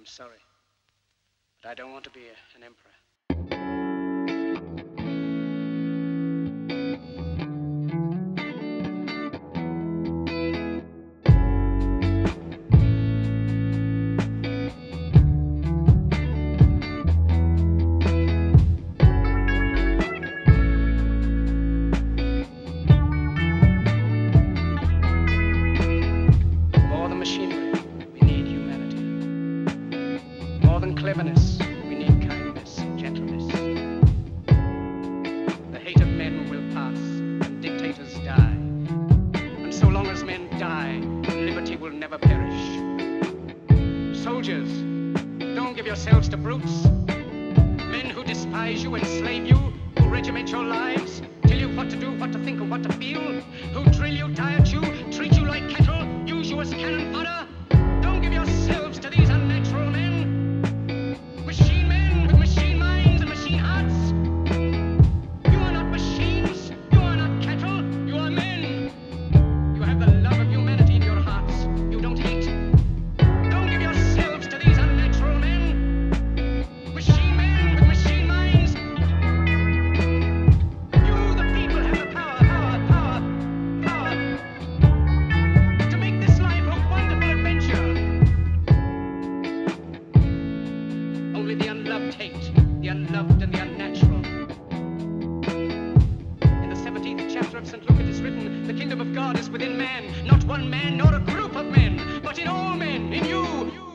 I'm sorry. But I don't want to be a, an emperor. So long as men die, liberty will never perish. Soldiers, don't give yourselves to brutes. Men who despise you, enslave you, who regiment your lives, tell you what to do, what to think, and what to feel, who drill you, diet you, only the unloved hate, the unloved and the unnatural. In the 17th chapter of St. Luke it is written, The kingdom of God is within man, not one man nor a group of men, but in all men, in you.